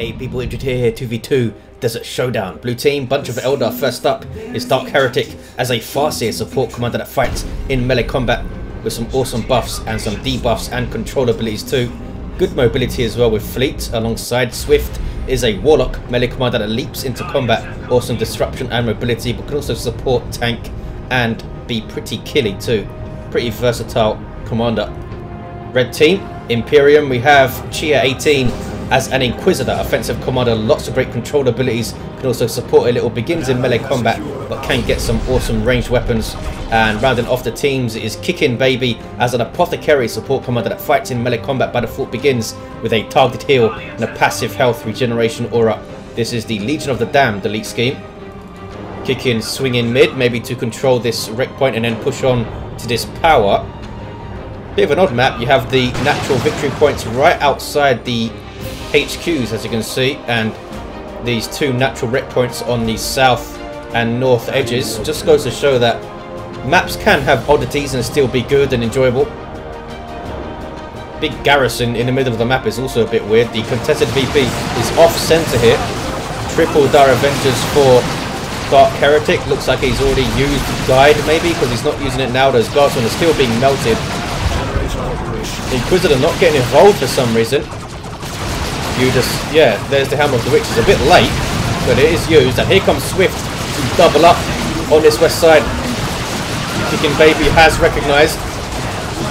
Hey people, Indrid here, 2v2, Desert Showdown. Blue team, bunch of Eldar. First up is Dark Heretic as a Farseer support commander that fights in melee combat with some awesome buffs and some debuffs and control abilities too. Good mobility as well with Fleet alongside Swift is a Warlock melee commander that leaps into combat. Awesome disruption and mobility but can also support tank and be pretty killy too. Pretty versatile commander. Red team, Imperium, we have Cheah 18 as an Inquisitor, offensive commander, lots of great control abilities, can also support a little, begins in melee combat, but can get some awesome ranged weapons. And rounding off the teams is Kickin Baby as an Apothecary support commander that fights in melee combat by default begins with a targeted heal and a passive health regeneration aura. This is the Legion of the Damned elite scheme. Kickin swing in mid, maybe to control this req point and then push on to this power. Bit of an odd map, you have the natural victory points right outside the HQs as you can see and these two natural req points on the south and north edges just goes to show that maps can have oddities and still be good and enjoyable. Big garrison in the middle of the map is also a bit weird. The contested VP is off center here. Triple Dire Avengers for Dark Heretic. Looks like he's already used Guide maybe because he's not using it now. Those guardsmen are still being melted. Inquisitor not getting involved for some reason you just, yeah, there's the Hammer of the Witch. It's a bit late, but it is used. And here comes Swift to double up on this west side. Kickin Baby has recognised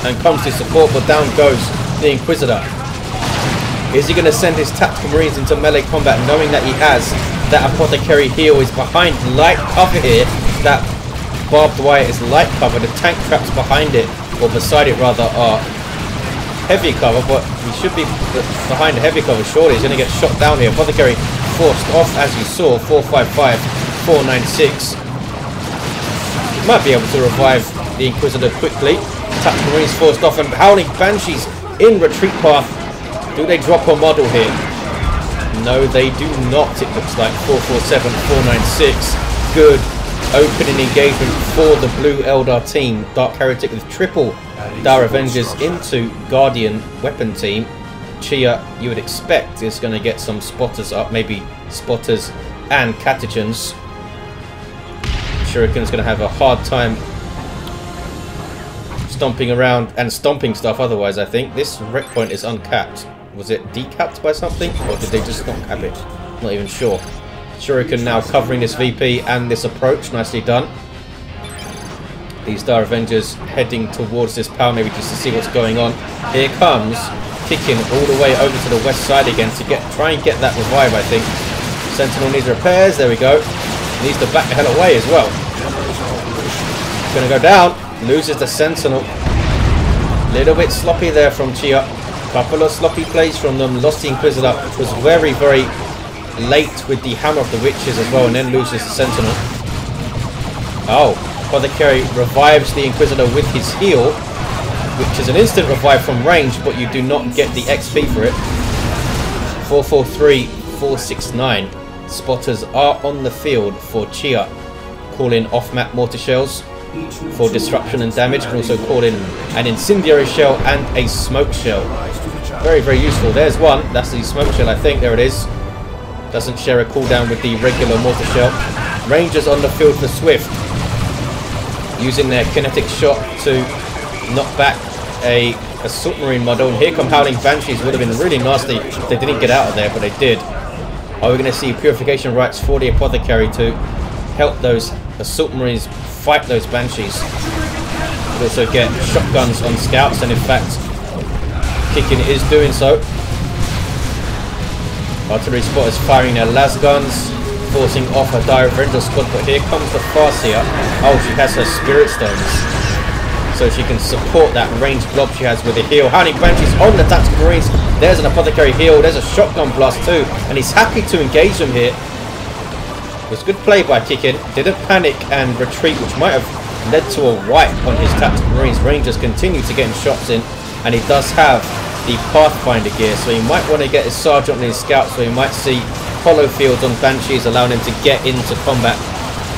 and comes to support, but down goes the Inquisitor. Is he going to send his tactical marines into melee combat knowing that he has that apothecary heal is behind light cover here. That barbed wire is light cover. The tank traps behind it, or beside it rather, are heavy cover, but he should be behind the heavy cover. Surely he's going to get shot down here. Apothecary forced off, as you saw. 455, 496. He might be able to revive the Inquisitor quickly. Tac Marines forced off, and Howling Banshees in retreat path. Do they drop a model here? No, they do not, it looks like. 447, 496. Good opening engagement for the Blue Eldar team. Dark Heretic with triple Dire Avengers into Guardian weapon team. Cheah, you would expect, is going to get some spotters up, maybe spotters and Catachans. Shuriken's going to have a hard time stomping around and stomping stuff otherwise, I think. This req point is uncapped. Was it decapped by something? Or did they just not cap it? Not even sure. Shuriken now covering this VP and this approach. Nicely done. These Dire Avengers heading towards this power maybe just to see what's going on. Here comes Kickin all the way over to the west side again to get try and get that revive, I think. Sentinel needs repairs. There we go. Needs to back the hell away as well. Gonna go down. Loses the Sentinel. Little bit sloppy there from Cheah. Couple of sloppy plays from them. Lost the Inquisitor. Was very, very late with the Hammer of the Witches as well and then loses the Sentinel. Oh, Apothecary revives the Inquisitor with his heal, which is an instant revive from range, but you do not get the XP for it. 443, 469. Spotters are on the field for Cheah. Call in off-map mortar shells for disruption and damage. Can also call in an incendiary shell and a smoke shell. Very, very useful. There's one. That's the smoke shell, I think. There it is. Doesn't share a cooldown with the regular mortar shell. Rangers on the field for Swift. Using their kinetic shot to knock back a assault marine model. And here come Howling Banshees. Would have been really nasty if they didn't get out of there, but they did. Are we going to see purification rites for the apothecary to help those assault marines fight those banshees? We also get shotguns on scouts, and in fact, Kickin is doing so. Artillery spotters firing their las guns, forcing off her Avenger squad, but here comes the Farseer. Oh, she has her Spirit Stones. So she can support that ranged blob she has with a heal. Howling Banshees on the Tactical Marines. There's an Apothecary heal. There's a Shotgun Blast too. And he's happy to engage them here. It was good play by Kickin. Didn't panic and retreat, which might have led to a wipe on his Tactical Marines. Rangers continue to get him shots in. And he does have the Pathfinder gear, so he might want to get his Sergeant and his Scout, so he might see hollow fields on Banshees allowing him to get into combat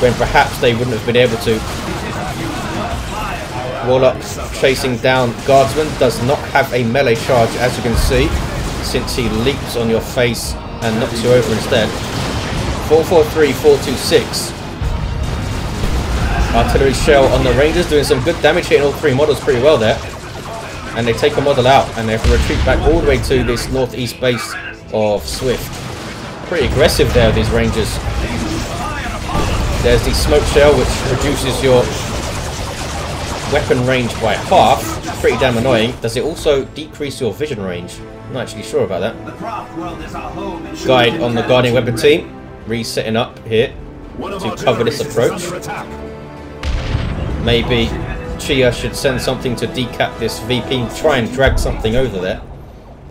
when perhaps they wouldn't have been able to. Warlock chasing down Guardsman does not have a melee charge as you can see since he leaps on your face and knocks you over instead. 443, 426. Artillery shell on the Rangers doing some good damage hitting all three models pretty well there. And they take a model out and they have to retreat back all the way to this northeast base of Swift. Pretty aggressive there, these Rangers. There's the smoke shell which reduces your weapon range by half. Pretty damn annoying. Does it also decrease your vision range? I'm not actually sure about that. Guide on the Guardian Weapon team. Resetting up here to cover this approach. Maybe Cheah should send something to decap this VP, try and drag something over there.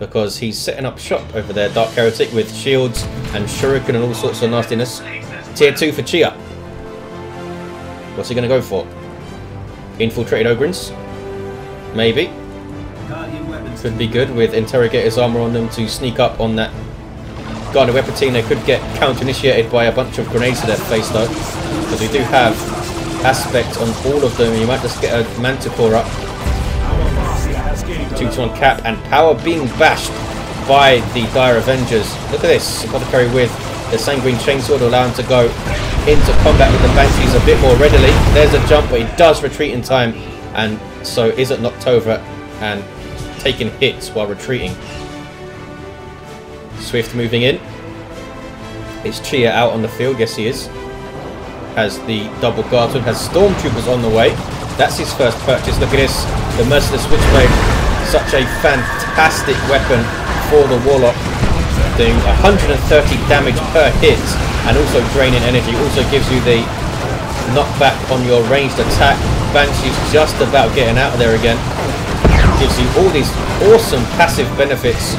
Because he's setting up shop over there, Dark Heretic, with shields and shuriken and all sorts of nastiness. Tier 2 for Cheah. What's he going to go for? Infiltrated Ogryns? Maybe. Could be good with Interrogator's armor on them to sneak up on that Guardian Weapon team. They could get counter-initiated by a bunch of grenades to their face though. Because we do have aspect on all of them. You might just get a Manticore up. 2 to cap and power being bashed by the Dire Avengers. Look at this. Apothecary with the Sanguine Chainsaw to allow him to go into combat with the Banshees a bit more readily. There's a jump, but he does retreat in time and so isn't knocked over and taking hits while retreating. Swift moving in. Is Cheah out on the field? Yes, he is has the double guardsman, has stormtroopers on the way. That's his first purchase. Look at this, the merciless witchblade. Such a fantastic weapon for the warlock. Doing 130 damage per hit and also draining energy. Also gives you the knockback on your ranged attack. Banshee's just about getting out of there again. Gives you all these awesome passive benefits.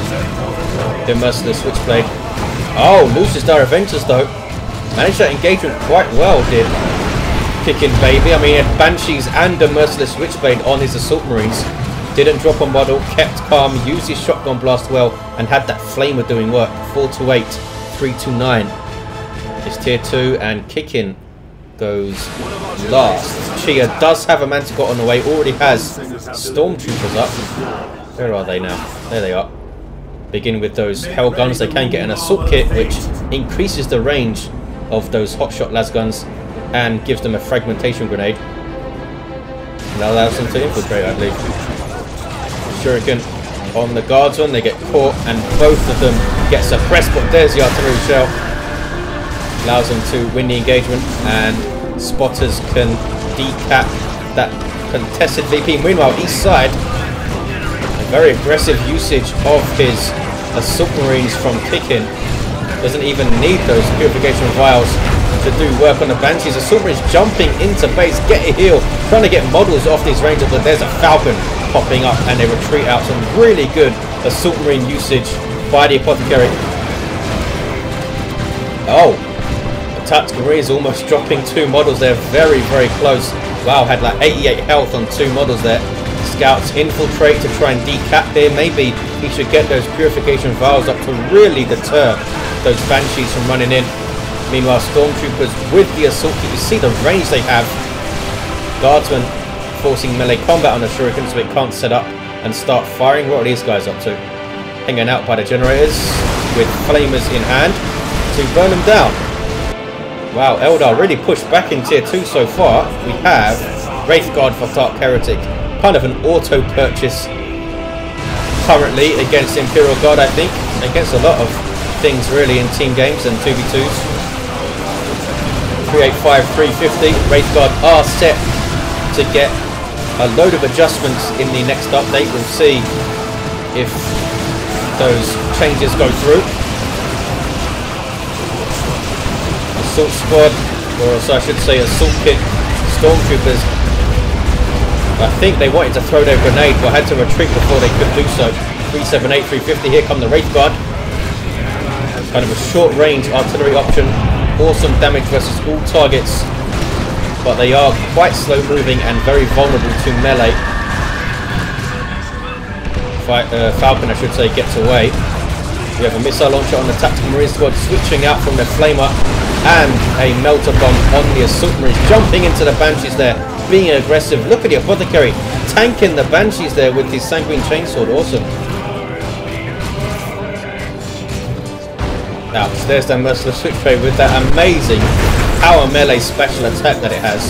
The merciless witchblade. Oh, loses Dire Avengers though. Managed that engagement quite well, did Kickin Baby. I mean, he had Banshees and a Merciless Witchblade on his Assault Marines. Didn't drop a model, kept calm, used his shotgun blast well, and had that flamer doing work. 4 to 8, 3 to 9. It's tier 2, and Kickin goes last. Cheah does have a Manticore on the way, already has Stormtroopers up. Where are they now? There they are. Begin with those Hell Guns. They can get an Assault Kit, which increases the range of those hotshot lasguns and gives them a fragmentation grenade. And that allows them to infiltrate, I believe. Shuriken on the guardsman, they get caught and both of them get suppressed, but there's the artillery shell. Allows them to win the engagement and spotters can decap that contested VP. Meanwhile, east side, a very aggressive usage of his assault marines from Kickin doesn't even need those purification vials to do work on the Banshees. Assault is jumping into base, get a heal, trying to get models off these rangers, but there's a Falcon popping up and they retreat out. Some really good Assault Marine usage by the Apothecary. Oh, the Tactical is almost dropping two models there, very, very close. Wow, had like 88 health on two models there. Scouts infiltrate to try and decap there. Maybe he should get those purification vials up to really deter those Banshees from running in. Meanwhile, Stormtroopers with the assault you see the range they have. Guardsmen forcing melee combat on the Shuriken so it can't set up and start firing. What are these guys up to? Hanging out by the generators with flamers in hand to burn them down. Wow, Eldar really pushed back in tier 2 so far. We have Wraithguard for Dark Heretic. Kind of an auto purchase currently against Imperial Guard, I think. Against a lot of things really in team games and 2v2s. 385, 350. Wraithguard are set to get a load of adjustments in the next update. We'll see if those changes go through. Assault Squad, or I should say Assault Kit Stormtroopers. I think they wanted to throw their grenade but had to retreat before they could do so. 378, 350, here come the Wraithguard. Kind of a short range artillery option. Awesome damage versus all targets. But they are quite slow moving and very vulnerable to melee. Uh, Falcon, I should say, gets away. We have a missile launcher on the Tactical Marine Squad switching out from the Flamer and a Melter Bomb on the Assault Marines. Jumping into the Banshees there, being aggressive. Look at the Apothecary tanking the Banshees there with his Sanguine Chainsword. Awesome. Now, there's that Merciless Witchblade with that amazing power melee special attack that it has.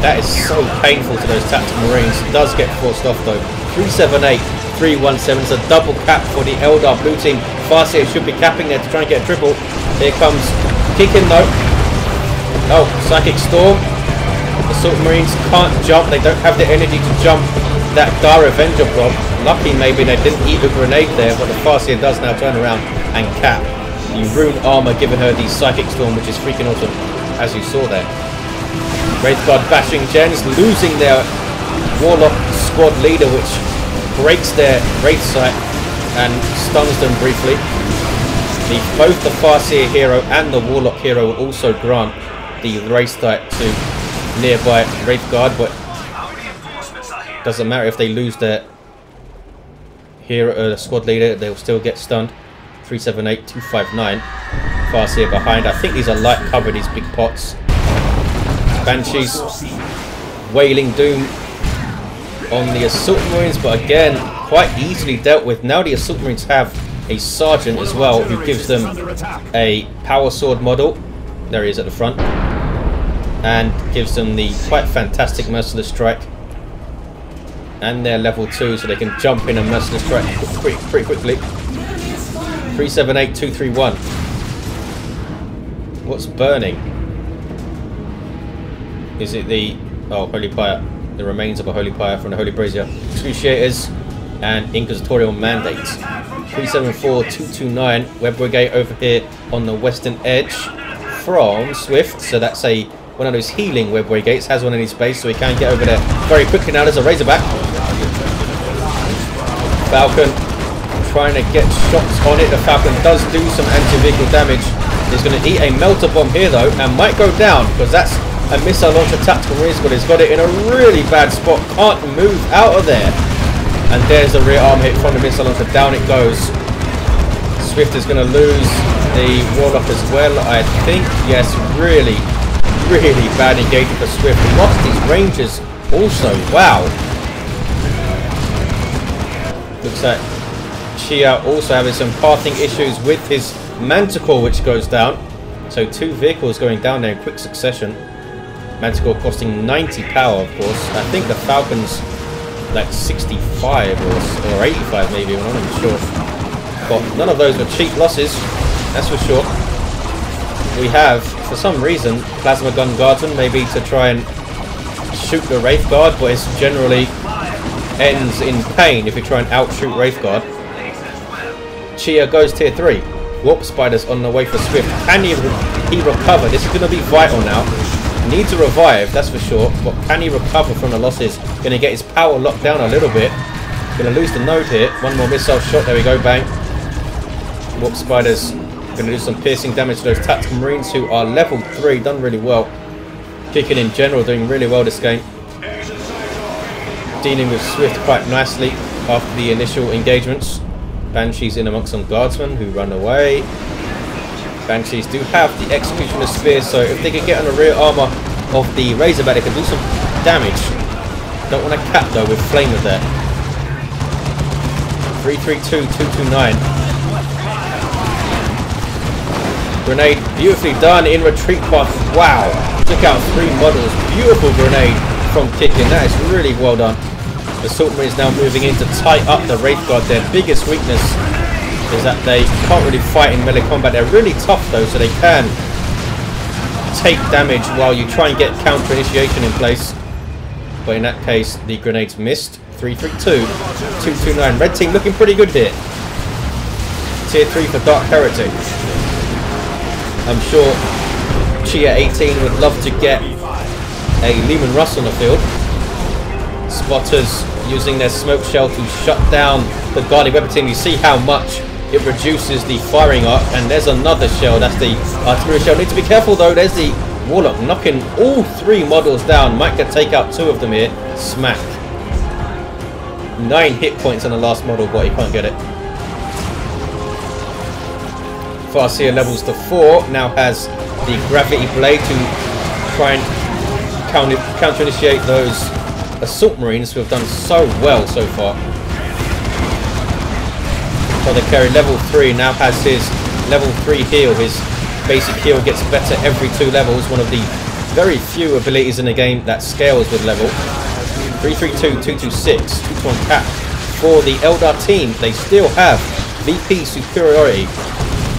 That is so painful to those tactical marines. It does get forced off though. 378, 317 is a double cap for the Eldar blue team. Farseer should be capping there to try and get a triple. Here comes Kickin though. Oh, Psychic Storm. Assault Marines can't jump. They don't have the energy to jump that Dire Avenger blob. Lucky maybe they didn't eat a grenade there, but the Farseer does now turn around and cap. The rune armor giving her the Psychic Storm, which is freaking awesome, as you saw there. Wraithguard bashing gens, losing their Warlock squad leader, which breaks their Wraith sight and stuns them briefly. The, both the Farseer hero and the Warlock hero will also grant the Wraith sight to nearby Wraithguard, but doesn't matter if they lose their hero, uh, squad leader, they'll still get stunned. 378, 259. Farseer behind. I think these are light cover, these big pots. Banshees Wailing Doom on the Assault Marines, but again, quite easily dealt with. Now the Assault Marines have a Sergeant as well, who gives them a Power Sword model. There he is at the front. And gives them the quite fantastic Merciless Strike. And they're level 2, so they can jump in and Merciless Strike pretty, pretty quickly. 378, 231. What's burning? Is it the... Oh, Holy Pyre. The remains of a Holy Pyre from the Holy Brazier. Excruciators and Inquisitorial Mandates. 374-229. Webway Gate over here on the western edge from Swift. So that's a one of those healing Web Gates. Has one in his base, so he can get over there very quickly now. There's a Razorback. Falcon trying to get shots on it. The Falcon does do some anti-vehicle damage. He's going to eat a melter bomb here though and might go down because that's a missile launcher tactical marine squad has got it in a really bad spot. Can't move out of there. And there's the rear arm hit from the missile launcher. Down it goes. Swift is going to lose the Warlock as well, I think. Yes, really, really bad engagement for Swift. Lost his rangers also. Wow. Looks like Cheah also having some pathing issues with his Manticore, which goes down. So two vehicles going down there in quick succession. Manticore costing 90 power, of course. I think the Falcon's like 65 or, or 85 maybe, I'm not even sure. But none of those were cheap losses, that's for sure. We have, for some reason, Plasma Gun Guardsman, maybe to try and shoot the Wraith Guard, but it generally ends in pain if you try and outshoot Wraith Guard. Cheah goes tier 3. Warp Spiders on the way for Swift. Can he, he recover? This is going to be vital now. Need to revive, that's for sure. But can he recover from the losses? Going to get his power locked down a little bit. Going to lose the node here. One more missile shot. There we go, bang. Warp Spiders going to do some piercing damage to those Tactical Marines who are level 3. Done really well. Kickin in general, doing really well this game. Dealing with Swift quite nicely after the initial engagements. Banshees in amongst some guardsmen who run away. Banshees do have the Executioner Spear, so if they could get on the rear armor of the Razorback, they can do some damage. Don't want to cap though with Flamer there. 332, 229. Grenade beautifully done in retreat path. Wow. Took out three models. Beautiful grenade from Kickin. That is really well done. The Assault Marine is now moving in to tie up the Wraith Guard. Their biggest weakness is that they can't really fight in melee combat. They're really tough though, so they can take damage while you try and get counter initiation in place. But in that case, the grenades missed. 332, 229. Red team looking pretty good here. Tier 3 for Dark Heretic. I'm sure Cheah 18 would love to get a Leman Russ on the field. Spotters using their smoke shell to shut down the Guardian weapon team. You see how much it reduces the firing arc. And there's another shell. That's the artillery shell. Need to be careful though. There's the Warlock knocking all three models down. Might get take out two of them here. Smack. Nine hit points on the last model, but he can't get it. Farseer levels to four. Now has the Gravity Blade to try and counter, counter initiate those Assault Marines who have done so well so far. So the carry level 3 now has his level 3 heal. His basic heal gets better every two levels. One of the very few abilities in the game that scales with level. 332-226, 2-1 cap for the Eldar team. They still have VP superiority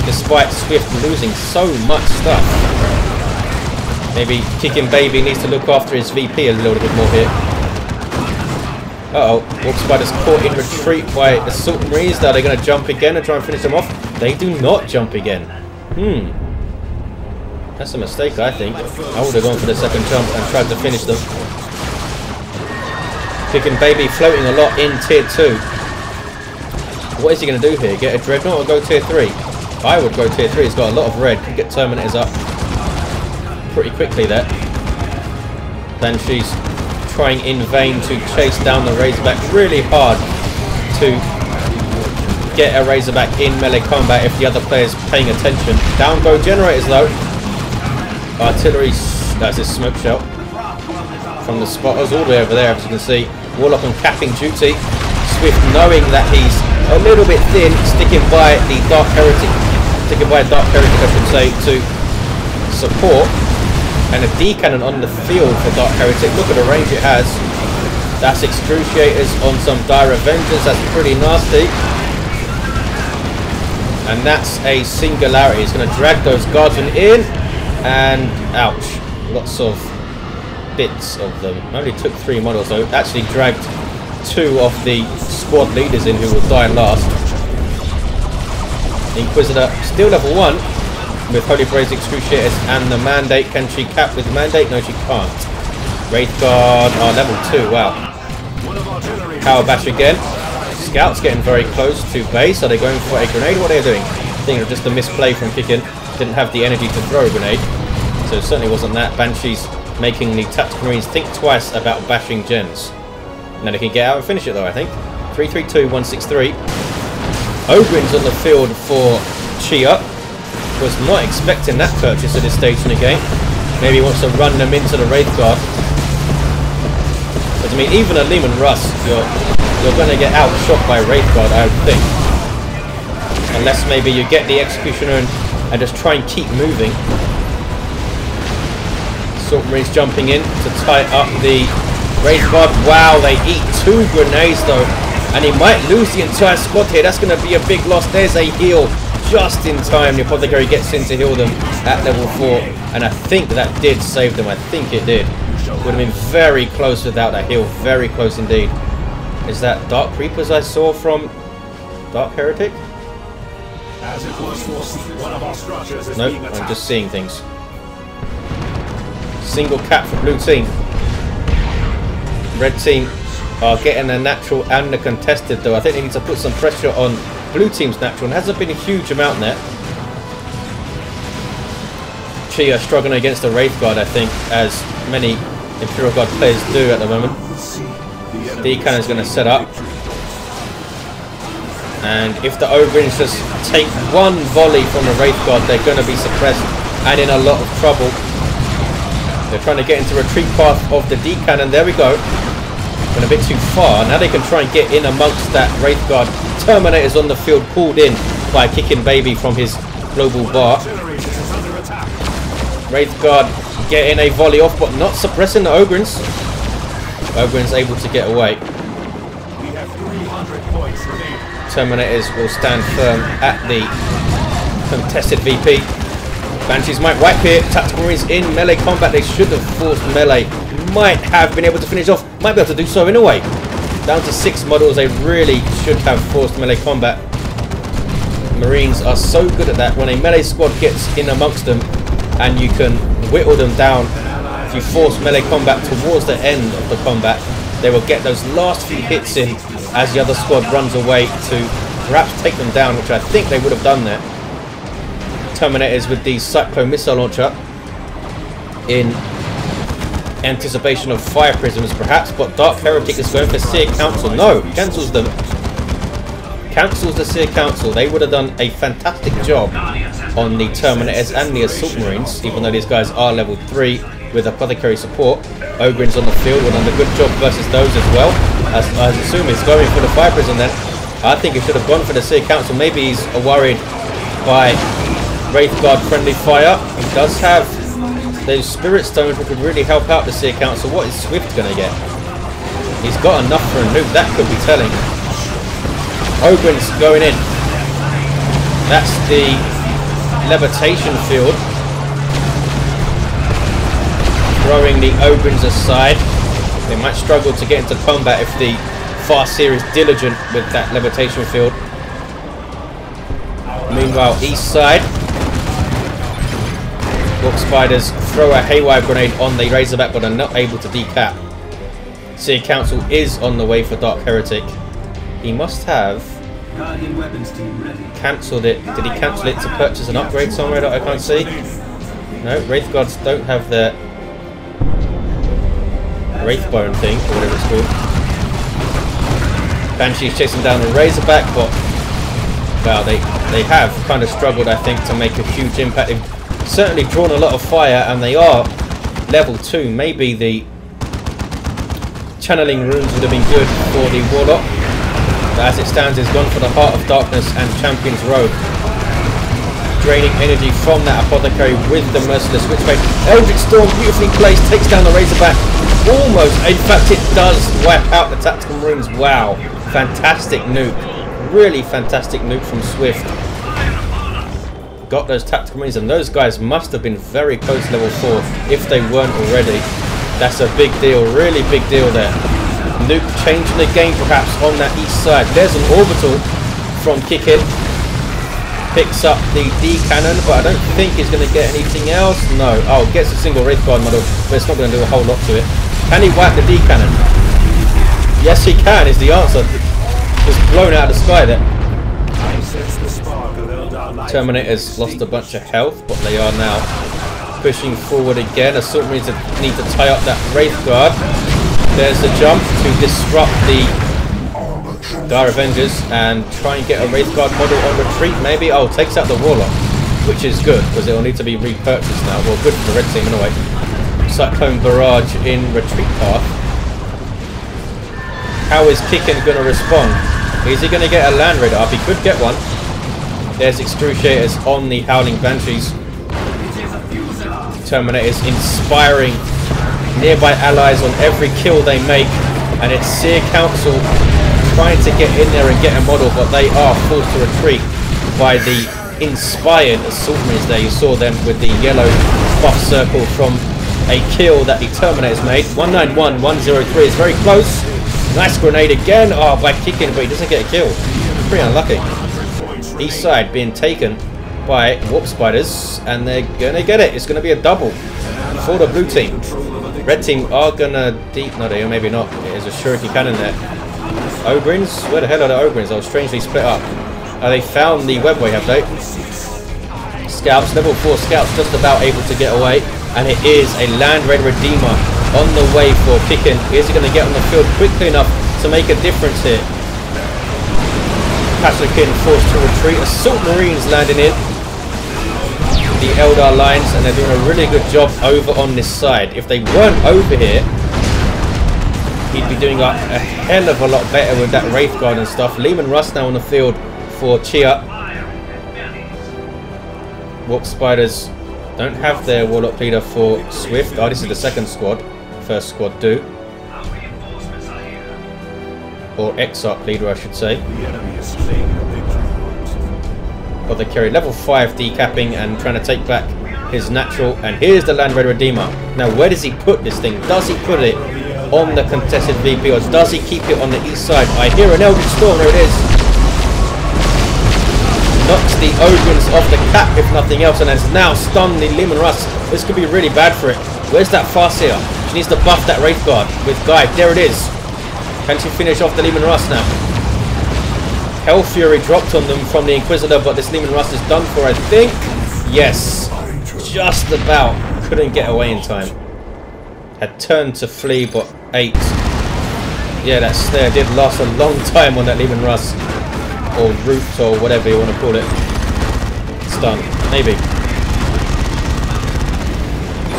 despite Swift losing so much stuff. Maybe Kickin Baby needs to look after his VP a little bit more here. Uh-oh, Warp Spider's caught in retreat by Assault Marines. Are they going to jump again and try and finish them off? They do not jump again. Hmm. That's a mistake, I think. I would have gone for the second jump and tried to finish them. Kickin Baby floating a lot in Tier 2. What is he going to do here? Get a Dreadnought or go Tier 3? I would go Tier 3. He's got a lot of red. Could get Terminators up pretty quickly there. Banshee's trying in vain to chase down the Razorback. Really hard to get a Razorback in melee combat if the other player's paying attention. Down go generators though. Artillery, that's his smoke shell. From the spotters all the way over there, as you can see. Warlock on capping duty. Swift knowing that he's a little bit thin, sticking by the Dark Heretic, sticking by a Dark Heretic I should say, to support. And a D cannon on the field for Dark Heretic. Look at the range it has. That's Excruciators on some Dire Avengers. That's pretty nasty. And that's a singularity. It's going to drag those Guardian in. And ouch. Lots of bits of them. I only took three models though. Actually dragged two of the squad leaders in who will die last. Inquisitor still level one with Holy Blaze Excruciators and the Mandate. Can she cap with the Mandate? No, she can't. Wraith Guard are level two. Wow. Power Bash again. Scouts getting very close to base. Are they going for a grenade? What are they doing? I think just a misplay from Kickin. Didn't have the energy to throw a grenade. So it certainly wasn't that. Banshees making the Tactical Marines think twice about bashing gens. Now they can get out and finish it though, I think. 332, 163. Ogryn's on the field for Cheah. Was not expecting that purchase at this stage in the game. Maybe wants to run them into the Wraith Guard. But I mean, even a Leman Russ, you're, you're going to get outshot by Wraith Guard, I would think. Unless maybe you get the Executioner and, and just try and keep moving. Assault Marines jumping in to tie up the Wraith Guard. Wow, they eat two grenades though. And he might lose the entire squad here. That's going to be a big loss. There's a heal just in time. The Apothecary gets in to heal them at level 4. And I think that did save them. I think it did. Would have been very close without that heal. Very close indeed. Is that Dark Creepers I saw from Dark Heretic? as it was one of our structures Nope, I'm just seeing things. Single cap for blue team. Red team are getting a natural and a contested though. I think they need to put some pressure on blue team's natural and hasn't been a huge amount there. Cheah struggling against the Wraith Guard I think as many Imperial Guard players do at the moment. D cannon is going to set up. And if the Ogryns just take one volley from the Wraith Guard, they're going to be suppressed and in a lot of trouble. They're trying to get into retreat path of the D cannon. There we go. Went a bit too far. Now they can try and get in amongst that Wraith Guard. Terminator's on the field, pulled in by Kickin Baby from his global bar. Wraith Guard getting a volley off, but not suppressing the Ogryns. Ogryns able to get away. Terminators will stand firm at the contested VP. Banshees might wipe here. Tactical Marines in melee combat. They should have forced melee. Might have been able to finish off. Might be able to do so in a way. Down to six models. They really should have forced melee combat. Marines are so good at that. When a melee squad gets in amongst them and you can whittle them down, if you force melee combat towards the end of the combat, they will get those last few hits in as the other squad runs away to perhaps take them down, which I think they would have done there. Terminators with the Cyclone missile launcher in anticipation of fire prisms perhaps, but Dark Heretic is going for Seer Council. No, cancels them. Cancels the Seer Council. They would have done a fantastic job on the Terminators and the Assault Marines, even though these guys are level 3 with Apothecary support. Ogryn's on the field have done a good job versus those as well. As I assume he's going for the Fire Prism then. I think he should have gone for the Seer Council. Maybe he's worried by Wraithguard friendly fire. He does have those Spirit Stones could really help out the Seer Council. So what is Swift going to get? He's got enough for a nuke. That could be telling. Ogryn's going in. That's the levitation field. Throwing the Ogres aside. They might struggle to get into combat if the Farseer is diligent with that levitation field. Meanwhile, east side. Warp Spiders throw a Haywire grenade on the Razorback but are not able to decap. Seer Council is on the way for Dark Heretic. He must have cancelled it. Did he cancel it to purchase an upgrade somewhere that I can't see? No, Wraith Guard don't have the Wraithbone thing, or whatever it's called. Banshee's chasing down the Razorback, but well, they, they have kind of struggled, I think, to make a huge impact. They've certainly drawn a lot of fire, and they are level 2. Maybe the channeling runes would have been good for the Warlock. But as it stands, he's gone for the Heart of Darkness and Champion's Robe. Draining energy from that Apothecary with the Merciless Witchblade. Eldritch Storm, beautifully placed, takes down the Razorback. Almost, in fact it does wipe out the Tactical Runes. Wow, fantastic nuke. Really fantastic nuke from Swift. Got those Tactical Marines, and those guys must have been very close level 4 if they weren't already. That's a big deal, really big deal there. Nuke changing the game perhaps on that east side. There's an orbital from Kickin picks up the D cannon, but I don't think he's going to get anything else. No. Oh, gets a single Wraith Guard model, but it's not going to do a whole lot to it. Can he wipe the D cannon? Yes, he can, is the answer. Just blown out of the sky there. Terminator's lost a bunch of health, but they are now pushing forward again. Assault Marines need to tie up that Wraith Guard. There's a jump to disrupt the Dire Avengers and try and get a Wraith Guard model on retreat maybe. Oh, takes out the Warlock, which is good because it will need to be repurchased now. Well, good for the red team anyway. Cyclone Barrage in retreat path. How is Kickin going to respond? Is he going to get a Land Raider up? He could get one. There's Excruciators on the Howling Banshees. Terminators inspiring nearby allies on every kill they make. And it's Seer Council trying to get in there and get a model, but they are forced to retreat by the inspired assault marines there. You saw them with the yellow buff circle from a kill that the Terminators made. 191, 103 is very close. Nice grenade again. Oh, by Kickin, but he doesn't get a kill. Pretty unlucky. East side being taken by Warp Spiders, and they're going to get it. It's going to be a double for the blue team. Red team are going to deep... No, they maybe not. There's a Shuriken cannon there. Ogryns? Where the hell are the Ogryns? I was strangely split up. Oh, they found the webway, have they? Scouts, level 4 scouts just about able to get away. And it is a Land Raider Redeemer on the way for Kickin. Is he going to get on the field quickly enough to make a difference here? Kasrkin forced to retreat. Assault Marines landing in. The Eldar lines, and they're doing a really good job over on this side. If they weren't over here, he'd be doing a, a hell of a lot better with that Wraith Guard and stuff. Leman Russ now on the field for Cheah. Warp Spiders don't have their Warlock leader for Swift. Oh, this is the second squad. First squad do. Or Exarch leader, I should say. Got the carry level 5 decapping and trying to take back his natural. And here's the Land Raider Redeemer. Now, where does he put this thing? Does he put it on the contested VP or does he keep it on the east side? I hear an Eldritch Storm, there it is. Knocks the Ogryns off the cap if nothing else and has now stunned the Leman Russ. This could be really bad for it. Where's that Farseer? She needs to buff that Wraith Guard with Guide. There it is. Can she finish off the Leman Russ now? Hell Fury dropped on them from the Inquisitor, but this Leman Russ is done for, I think. Yes. Just about. Couldn't get away in time. Had turned to flee, but eight. Yeah, that snare did last a long time on that Leman Russ. Or root, or whatever you want to call it. Stun. Maybe.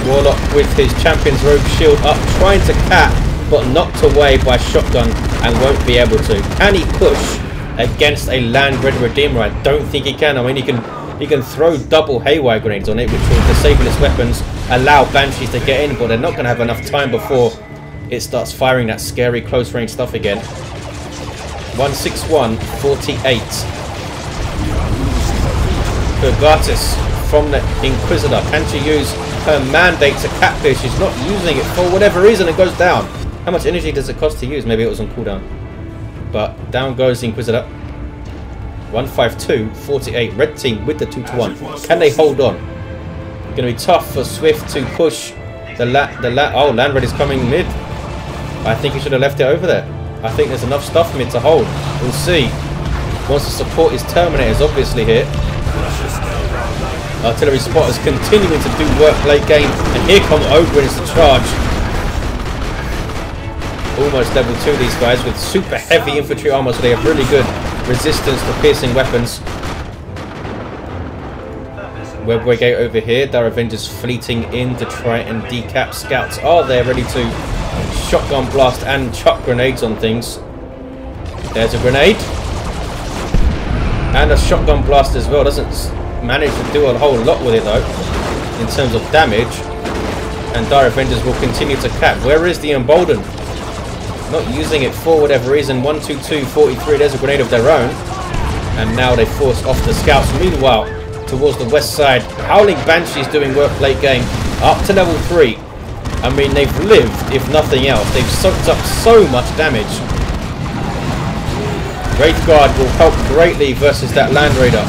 Warlock with his Champion's Robe shield up, trying to cap, but knocked away by shotgun and won't be able to. Can he push against a Land Raider Redeemer? I don't think he can. I mean, he can He can throw double haywire grenades on it, which will disable its weapons, allow Banshees to get in, but they're not going to have enough time before it starts firing that scary close range stuff again. 161, 48. Kurgatis from the Inquisitor. Can she use her mandate to catfish? She's not using it for whatever reason. It goes down. How much energy does it cost to use? Maybe it was on cooldown. But down goes the Inquisitor. 152, 48. Red team with the 2 to 1. Can they hold on? Going to be tough for Swift to push the la the la oh Landred is coming mid. I think he should have left it over there. I think there's enough stuff mid to hold. We'll see. Wants to support his Terminators obviously here. Artillery spotters continuing to do work late game. And here come Ogryns to charge. Almost level 2 these guys with super heavy infantry armor so they have really good resistance to piercing weapons. Webway Gate over here. Dire Avengers fleeting in to try and decap scouts. Are there ready to shotgun blast and chuck grenades on things? There's a grenade. And a shotgun blast as well. Doesn't manage to do a whole lot with it though. In terms of damage. And Dire Avengers will continue to cap. Where is the Emboldened? Not using it for whatever reason. 122, 43. There's a grenade of their own. And now they force off the scouts. Meanwhile, towards the west side. Howling Banshees doing work late game. Up to level 3. I mean, they've lived, if nothing else. They've soaked up so much damage. Wraith Guard will help greatly versus that Land Raider.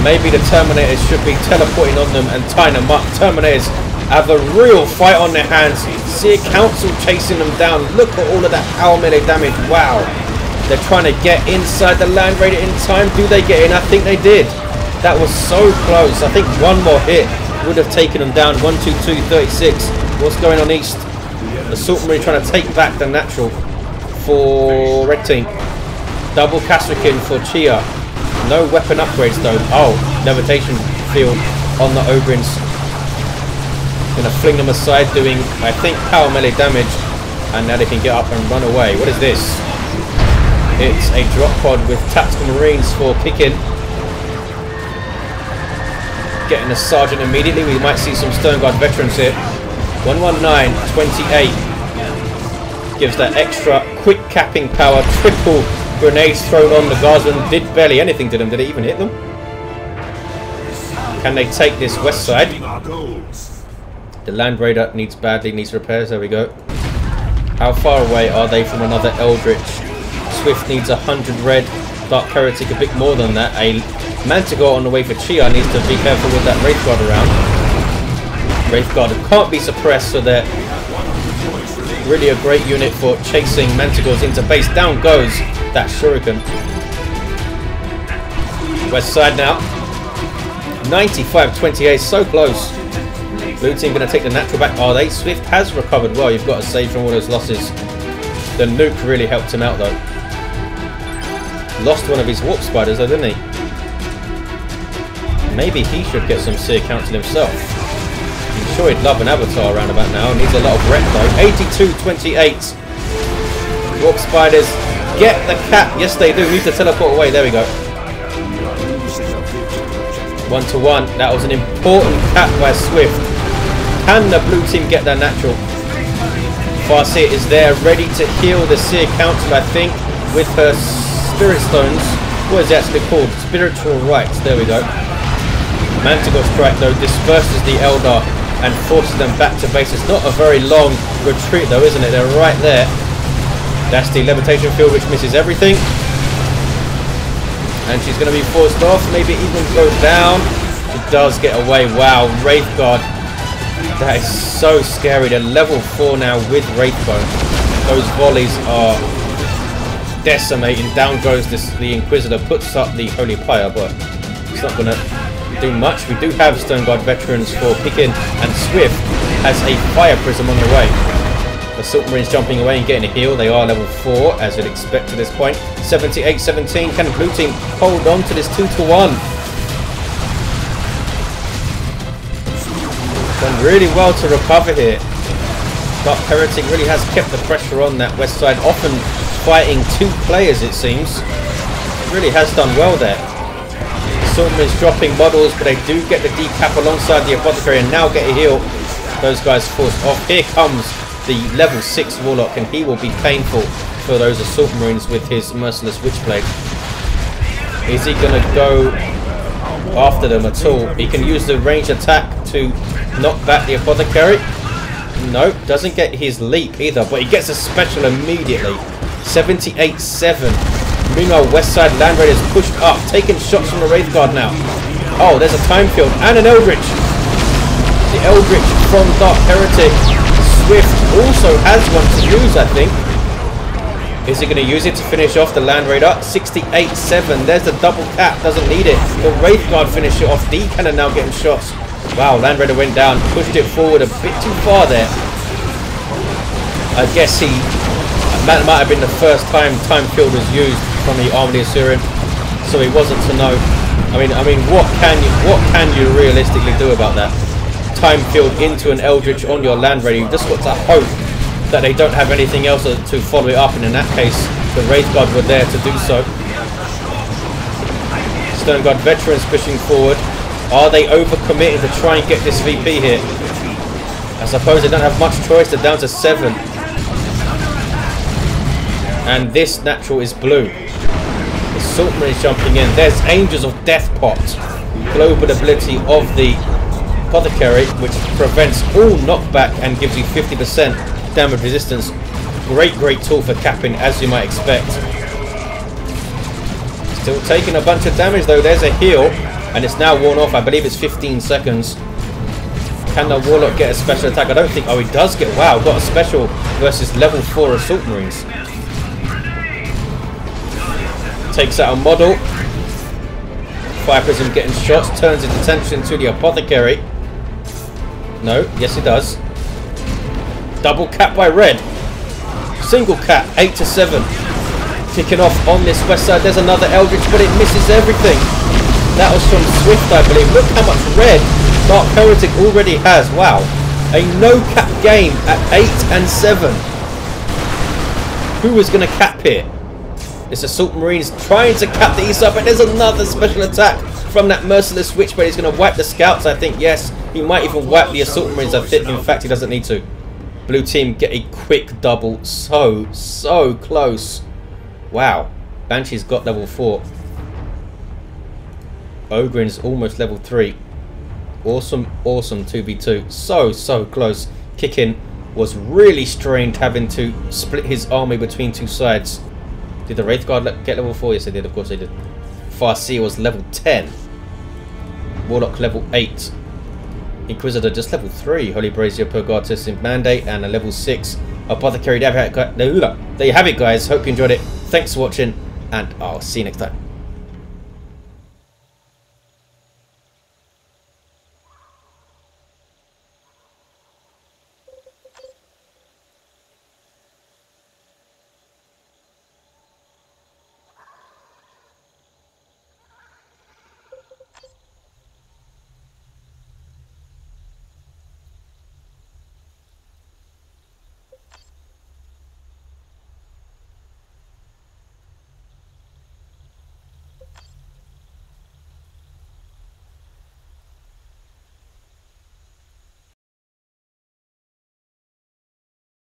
Maybe the Terminators should be teleporting on them and tying them up. Terminators have a real fight on their hands. See a council chasing them down. Look at all of that power melee damage. Wow. They're trying to get inside the Land Raider in time. Do they get in? I think they did. That was so close. I think one more hit would have taken them down. 1, 2, 2, 36. What's going on east? Assault Marine trying to take back the natural for red team. Double Kasrkin for Cheah. No weapon upgrades though. Oh, levitation field on the Ogryns. Gonna fling them aside doing, I think, power melee damage. And now they can get up and run away. What is this? It's a drop pod with tactical marines for Kickin. Getting a sergeant immediately. We might see some Sternguard veterans here. 119, 28. Gives that extra quick capping power. Triple grenades thrown on the Guardsmen. Did barely anything to them. Did it even hit them? Can they take this west side? The Land Raider needs badly, needs repairs. There we go. How far away are they from another Eldritch? Swift needs a 100 red. Dark Heretic a bit more than that. A Manticore on the way for Cheah needs to be careful with that Wraith Guard around. Wraith Guard can't be suppressed, so they're really a great unit for chasing Manticores into base. Down goes that Shuriken. West side now. 95-28, so close. Blue team going to take the natural back. Are oh, they? Swift has recovered well. You've got to save from all those losses. The nuke really helped him out though. Lost one of his warp spiders though, didn't he? Maybe he should get some Seer Council himself. I'm sure he'd love an avatar around about now. Needs a lot of rep though. 82-28. Warp spiders get the cap. Yes, they do. Need to teleport away. There we go. One to one. That was an important cap by Swift. Can the blue team get their natural? Farseer is there, ready to heal the Seer Council, I think, with her Spirit Stones. What is it actually called? Spiritual Rites. There we go. Manticore Strike, though, disperses the Eldar and forces them back to base. It's not a very long retreat, though, isn't it? They're right there. That's the Levitation Field, which misses everything. And she's going to be forced off. Maybe even go down. She does get away. Wow, Wraith. That is so scary. They're level 4 now with Wraithbone. Those volleys are decimating. Down goes this, the Inquisitor, puts up the Holy Pyre, but it's not going to do much. We do have Sternguard veterans for Kickin, and Swift has a Fire Prism on the way. The Silk Marines jumping away and getting a heal. They are level 4, as you'd expect at this point. 78-17. Can Blue Team hold on to this 2 Done really well to recover here. Dark Heretic really has kept the pressure on that west side, often fighting two players, it seems. really has done well there. Sortman is dropping models, but they do get the decap alongside the Apothecary and now get a heal. Those guys forced off. Here comes the level 6 Warlock, and he will be painful for those Assault Marines with his Merciless Witchblade. Is he going to go after them at all? He can use the range attack to knock back the Apothecary. No, doesn't get his leap either, but he gets a special immediately. 78-7. Meanwhile, Westside Land Raiders pushed up, taking shots from the Wraith Guard now. Oh, there's a time field and an Eldritch. The Eldritch from Dark Heretic. Swift also has one to use, I think. Is he going to use it to finish off the Land Raider? 68-7. There's the double cap. Doesn't need it. The Wraith Guard finish it off. D Cannon now getting shots. Wow, Land Raider went down. Pushed it forward a bit too far there. I guess he... That might have been the first time time field was used from the arm of the so he wasn't to know. I mean, I mean, what can you what can you realistically do about that? Time field into an Eldritch on your Land Raider. You've just got to hope that they don't have anything else to follow it up, and in that case, the Wraith Guard were there to do so. Guard veterans pushing forward. Are they overcommitting to try and get this VP here? I suppose they don't have much choice. They're down to seven. And this natural is blue. The Saltman is jumping in. There's Angels of Death Pot. Global ability of the Apothecary, which prevents all knockback and gives you 50% damage resistance. Great, great tool for capping, as you might expect. Still taking a bunch of damage, though. There's a heal, and it's now worn off. I believe it's 15 seconds. Can the Warlock get a special attack? I don't think... Oh, he does get... Wow, got a special versus level 4 Assault Marines. Takes out a model. Fire Prism getting shots. Turns his attention to the Apothecary. No. Yes, he does. Double cap by red. Single cap. 8 to 7. Kicking off on this west side. There's another Eldritch, but it misses everything. That was from Swift, I believe. Look how much red Dark Heretic already has. Wow. A no-cap game at 8 and 7. Who is going to cap here? It's Assault Marines trying to cap the side, but there's another special attack from that Merciless Witch, but he's going to wipe the Scouts, I think. Yes, he might even wipe the Assault Marines, I think. In fact, he doesn't need to. Blue team get a quick double. So, so close. Wow. Banshee's got level 4. Ogryn's almost level 3. Awesome, awesome 2v2. So, so close. Kickin was really strained having to split his army between two sides. Did the Wraith Guard get level 4? Yes, they did. Of course they did. Farseer was level 10. Warlock level 8. Inquisitor just level 3. Holy Brazier Purgatus in Mandate and a level 6 Apothecary. There you have it, guys. Hope you enjoyed it. Thanks for watching, and I'll see you next time.